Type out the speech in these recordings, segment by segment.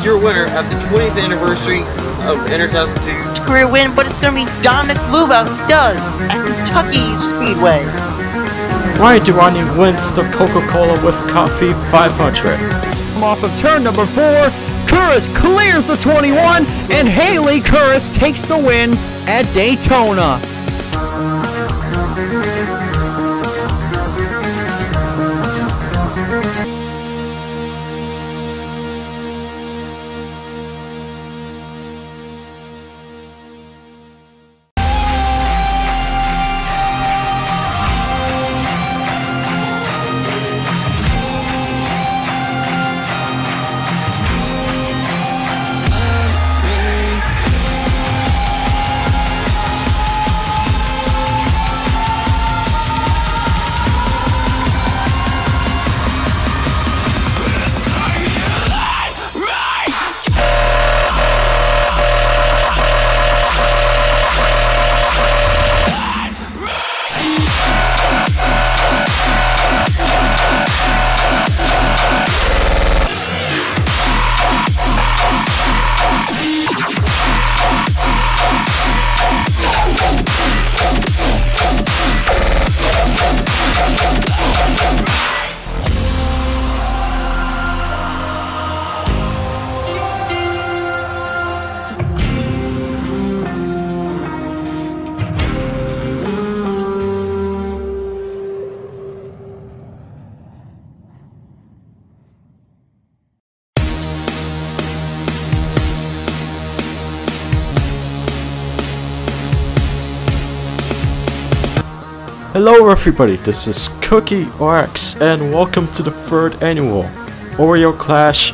is your winner of the 20th anniversary of Enter 2002. career win, but it's gonna be Dominic Luba who does at Kentucky Speedway. Ryan Durrani wins the Coca-Cola with Coffee 500. Off of turn number four, Curris clears the 21, and Haley Curris takes the win at Daytona. Hello everybody, this is Cookie RX and welcome to the third annual Oreo Clash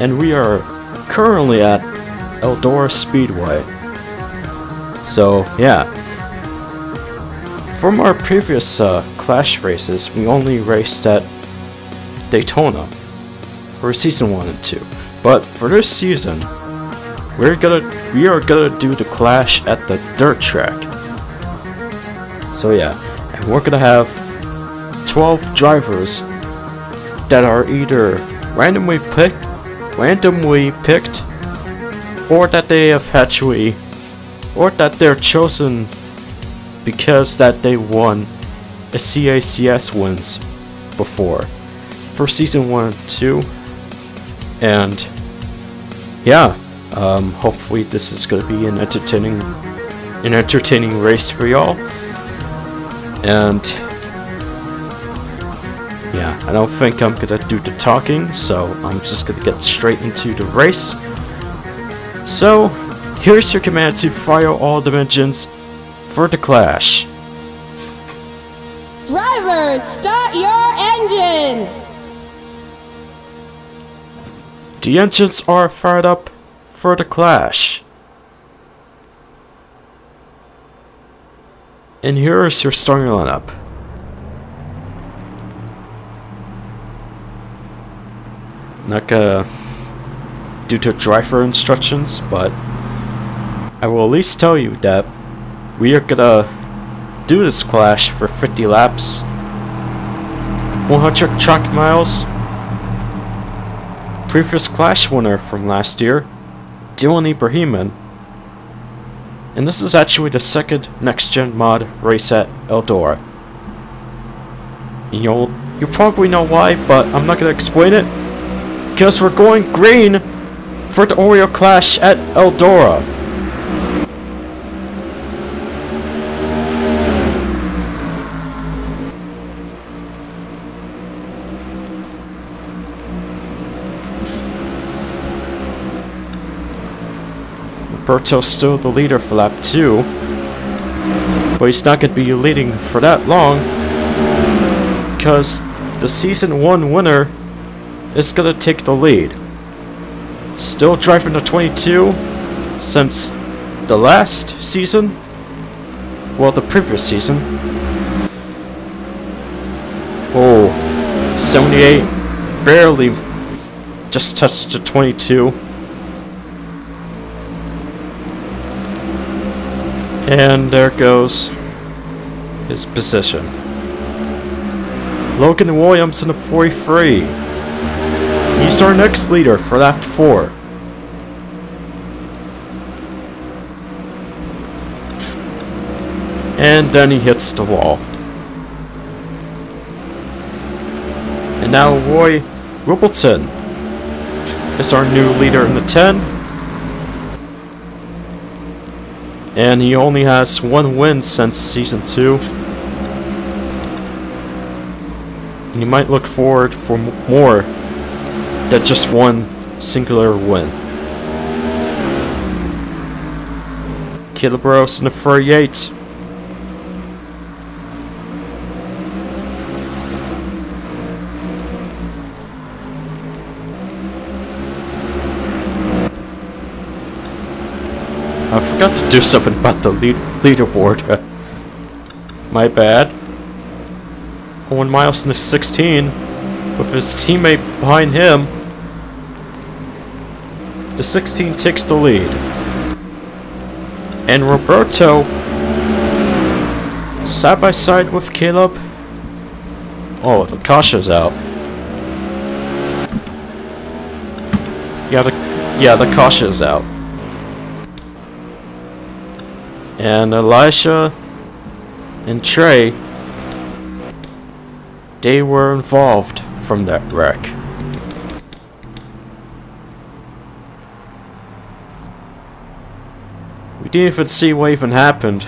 and we are currently at Eldora Speedway. So yeah, from our previous uh, Clash races we only raced at Daytona for season 1 and 2. But for this season, we're gonna we are gonna do the Clash at the dirt track. So yeah, we're gonna have 12 drivers that are either randomly picked, randomly picked, or that they have actually, or that they're chosen because that they won a CACS wins before for season one and two, and yeah, um, hopefully this is gonna be an entertaining, an entertaining race for y'all. And yeah, I don't think I'm gonna do the talking, so I'm just gonna get straight into the race. So, here's your command to fire all dimensions for the clash. Drivers, start your engines! The engines are fired up for the clash. And here is your starting lineup. Not gonna due to driver instructions, but I will at least tell you that we are gonna do this clash for 50 laps, 100 track miles. Previous clash winner from last year, Dylan Ibrahiman. And this is actually the second next-gen mod race at Eldora. You'll, you probably know why, but I'm not gonna explain it. Because we're going green for the Oreo Clash at Eldora. Roberto's still the leader for lap 2. But he's not going to be leading for that long. Because the season 1 winner is going to take the lead. Still driving the 22 since the last season. Well, the previous season. Oh, 78 barely just touched the 22. And there goes his position. Logan Williams in the 43. He's our next leader for that 4. And then he hits the wall. And now Roy Rippleton is our new leader in the 10. And he only has one win since Season 2. And you might look forward for more than just one singular win. Caleb Rose in the 38. I forgot to do something about the lead leaderboard. My bad. Owen Miles in the 16 with his teammate behind him. The 16 takes the lead. And Roberto side by side with Caleb. Oh, the caution's out. Yeah, the yeah, the caution's out. And Elisha and Trey, they were involved from that wreck. We didn't even see what even happened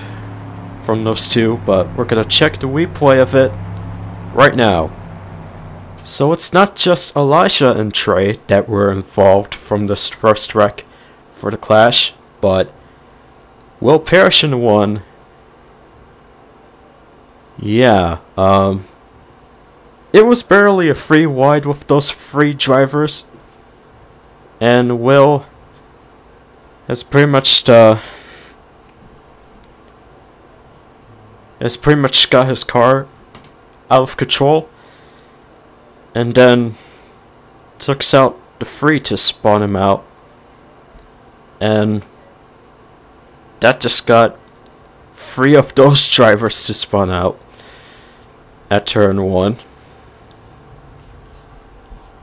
from those two, but we're gonna check the replay of it right now. So it's not just Elisha and Trey that were involved from this first wreck for the Clash, but Will Parrish in one. Yeah, um... It was barely a free wide with those free drivers. And Will has pretty much uh has pretty much got his car out of control. And then took out the free to spawn him out. And that just got three of those drivers to spawn out at turn one.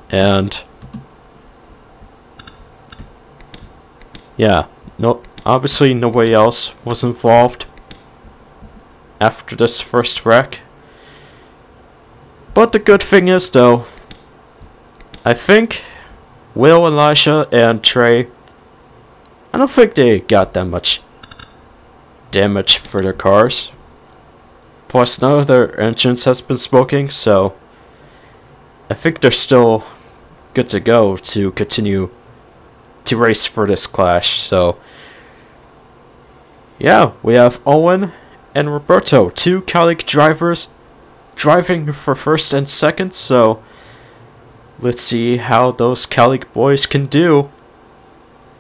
And yeah, no obviously nobody else was involved after this first wreck. But the good thing is though, I think Will, Elisha, and Trey, I don't think they got that much damage for their cars. Plus, none of their engines has been smoking, so I think they're still good to go to continue to race for this clash. So, yeah, we have Owen and Roberto, two Calic drivers, driving for first and second. So, let's see how those Calic boys can do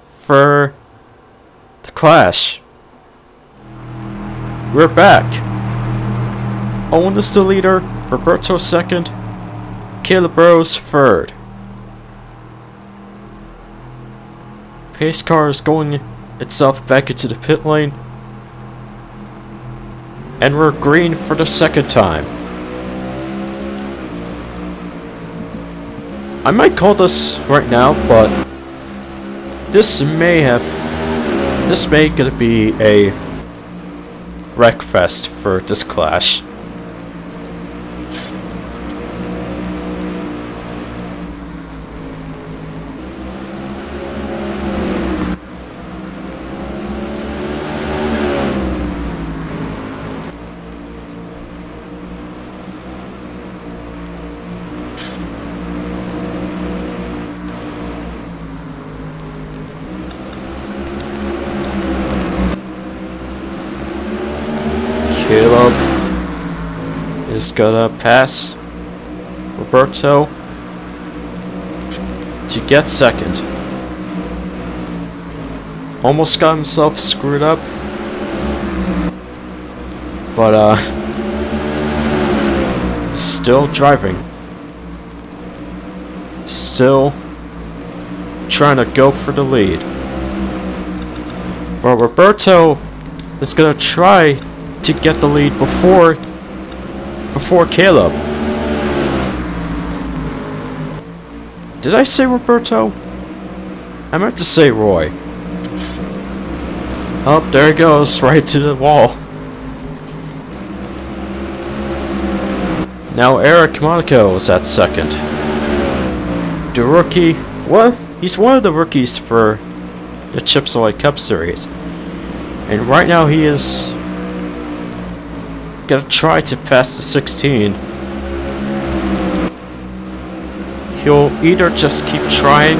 for the clash. We're back. Owen is the leader, Roberto second, Caleb Rose third. Pace car is going itself back into the pit lane. And we're green for the second time. I might call this right now, but this may have this may gonna be a wreckfest for this clash. Caleb gonna pass Roberto to get second. Almost got himself screwed up. But, uh, still driving. Still trying to go for the lead. But Roberto is gonna try to get the lead before before Caleb. Did I say Roberto? I meant to say Roy. Oh, there it goes, right to the wall. Now Eric Monaco is at second. The rookie, what? He's one of the rookies for the Chips Ahoy Cup Series. And right now he is gonna try to pass the 16. He'll either just keep trying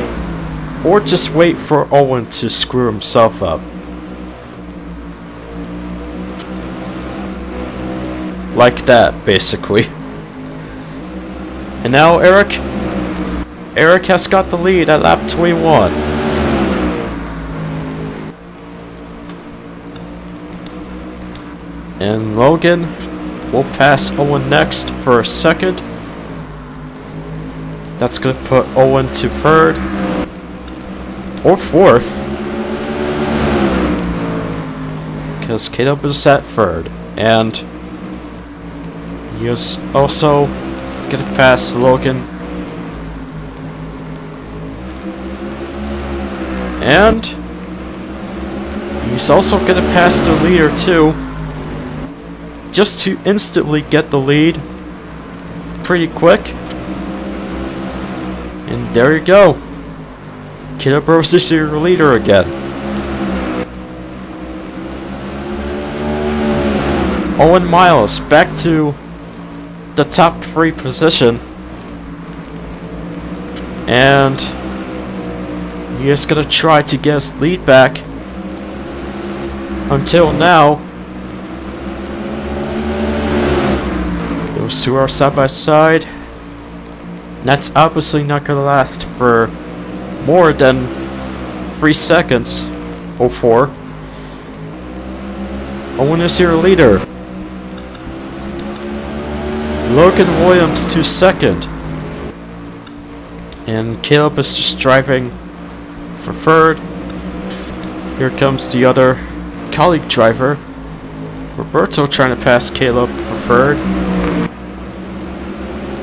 or just wait for Owen to screw himself up. Like that, basically. And now Eric... Eric has got the lead at lap 21. And Logan will pass Owen next for a second. That's gonna put Owen to third. Or fourth. Because Caleb is at third. And he is also gonna pass Logan. And he's also gonna pass the leader too just to instantly get the lead pretty quick. And there you go. Caleb Rose is your leader again. Owen Miles back to the top three position. And he is gonna try to get his lead back. Until now, Those two are side by side. That's obviously not gonna last for more than three seconds. Oh four. Owen is your leader. Logan Williams to second. And Caleb is just driving for third. Here comes the other colleague driver. Roberto trying to pass Caleb for third.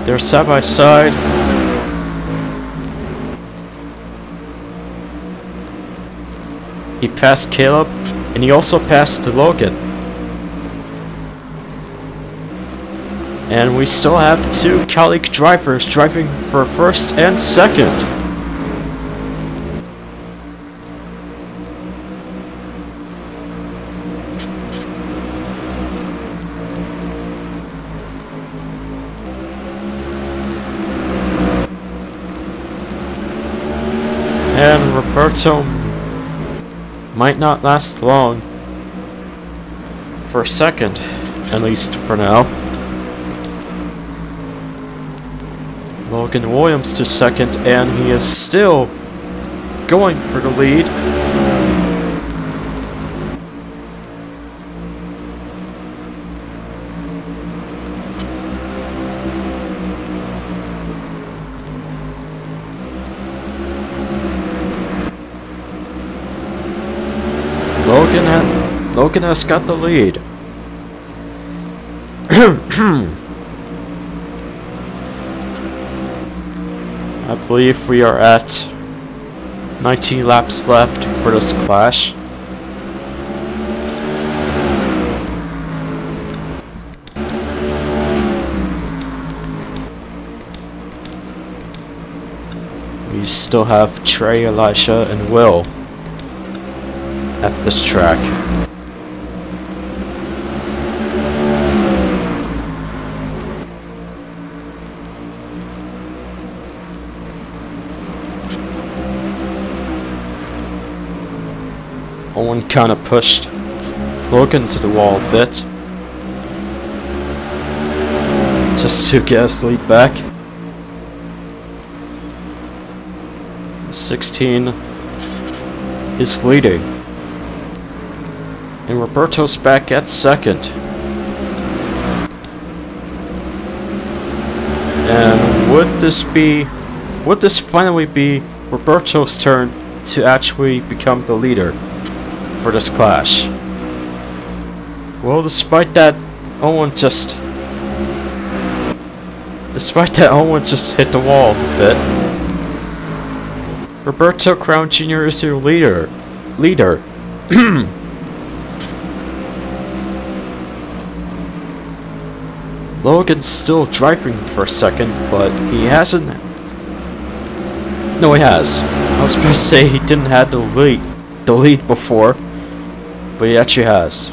They're side by side. He passed Caleb, and he also passed Logan. And we still have two colleague drivers driving for first and second. Roberto might not last long. For a second, at least for now. Logan Williams to second, and he is still going for the lead. Has got the lead. I believe we are at 19 laps left for this clash. We still have Trey, Elisha, and Will at this track. Owen kind of pushed Logan to the wall a bit. Just to get his lead back. 16 is leading. And Roberto's back at second. And would this be... Would this finally be Roberto's turn to actually become the leader for this clash? Well, despite that, Owen just... Despite that, Owen just hit the wall a bit. Roberto Crown Jr. is your leader. Leader. Logan's still driving for a second, but he hasn't. No, he has. I was supposed to say he didn't have the lead, the lead before, but he actually has.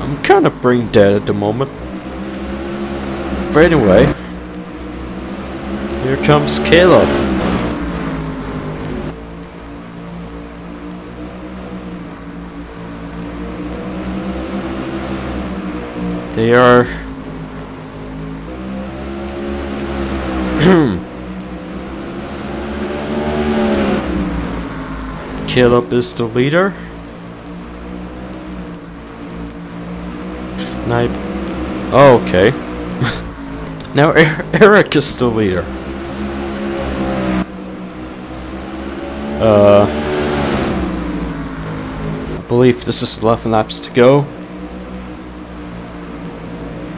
I'm kind of brain dead at the moment. But anyway, here comes Caleb. They are Caleb is the leader. Snipe. Oh, okay. now er Eric is the leader. Uh, I believe this is 11 laps to go.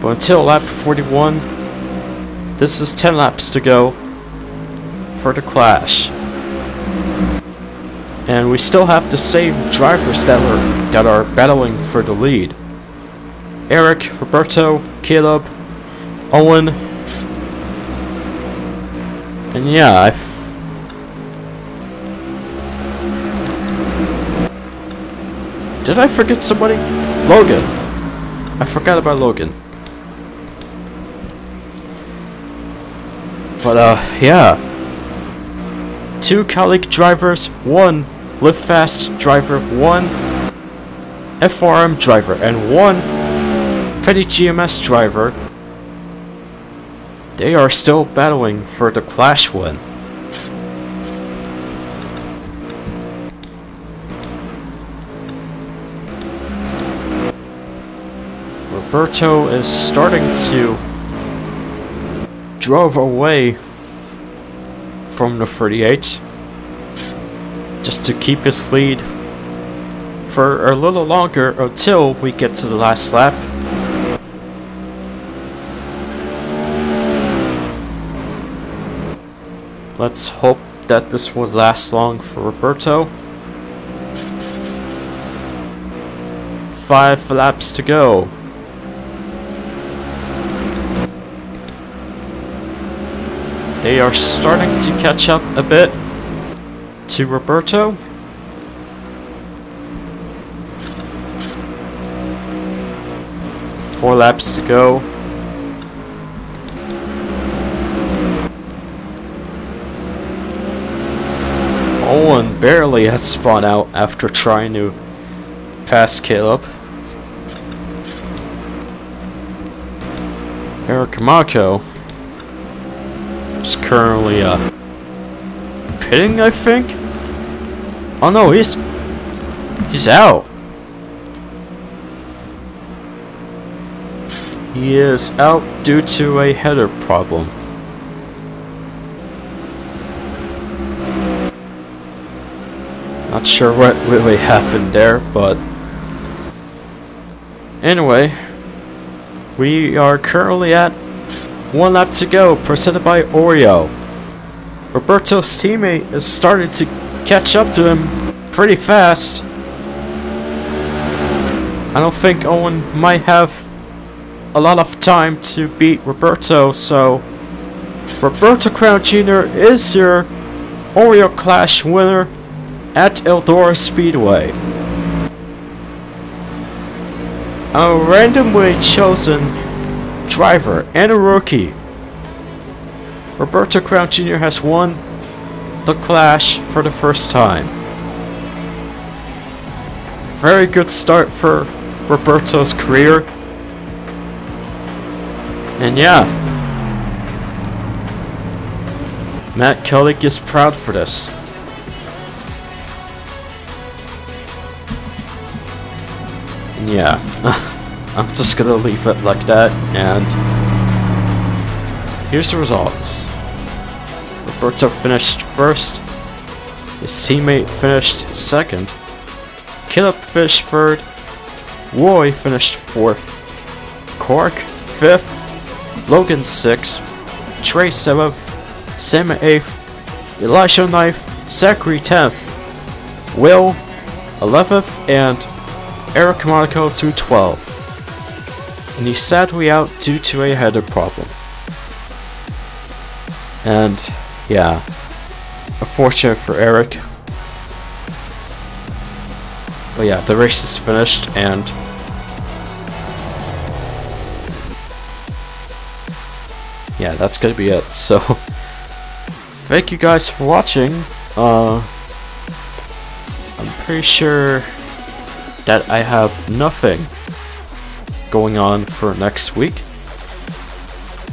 But until lap 41, this is 10 laps to go for the Clash. And we still have the same drivers that are, that are battling for the lead. Eric, Roberto, Caleb, Owen, and yeah, I've... Did I forget somebody? Logan. I forgot about Logan. But uh, yeah. Two Calic drivers, one Live Fast driver, one FRM driver, and one Petty GMS driver. They are still battling for the Clash win. Roberto is starting to drove away from the 38 just to keep his lead for a little longer until we get to the last lap. Let's hope that this will last long for Roberto. Five laps to go. They are starting to catch up a bit to Roberto. Four laps to go. Owen barely has spun out after trying to pass Caleb. Eric Mako is currently uh, pitting, I think? Oh no, he's... He's out. He is out due to a header problem. Not sure what really happened there, but... Anyway, we are currently at one lap to go, presented by Oreo. Roberto's teammate is starting to catch up to him pretty fast. I don't think Owen might have a lot of time to beat Roberto, so Roberto Crown Jr. is your Oreo Clash winner at Eldora Speedway. A randomly chosen driver and a rookie Roberto Crown Jr. has won the Clash for the first time. Very good start for Roberto's career. And yeah. Matt Kelly is proud for this. And yeah. I'm just gonna leave it like that and here's the results. Roberto finished first. His teammate finished second. Caleb finished third. Roy finished fourth. Cork fifth. Logan sixth. Trey seventh. Sam eighth. Elisha ninth. Zachary tenth. Will eleventh and Eric Monaco 212. And he's sadly out due to a header problem. And yeah, unfortunate for Eric. But yeah, the race is finished and yeah, that's gonna be it. So thank you guys for watching. Uh, I'm pretty sure that I have nothing going on for next week.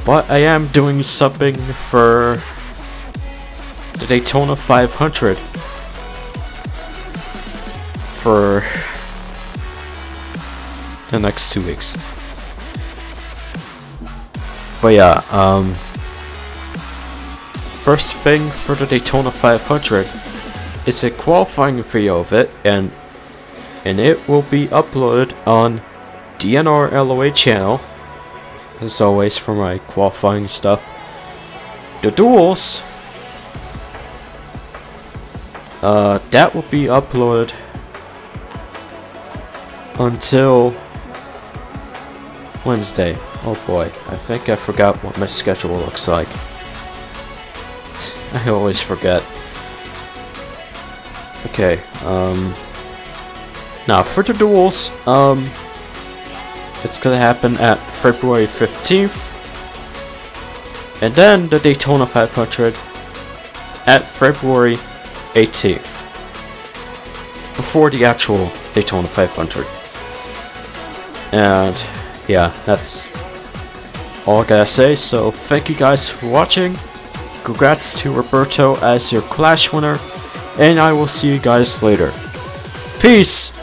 But I am doing something for the Daytona 500 for the next two weeks. But yeah, um, first thing for the Daytona 500 is a qualifying video of it, and and it will be uploaded on the NRLOA channel, as always for my qualifying stuff. The duels, uh, that will be uploaded until Wednesday. Oh boy, I think I forgot what my schedule looks like. I always forget. Okay, um... Now, for the duels, um... It's gonna happen at February 15th. And then the Daytona 500 at February 18th. Before the actual Daytona 500. And yeah, that's all I gotta say. So thank you guys for watching. Congrats to Roberto as your Clash winner. And I will see you guys later. Peace!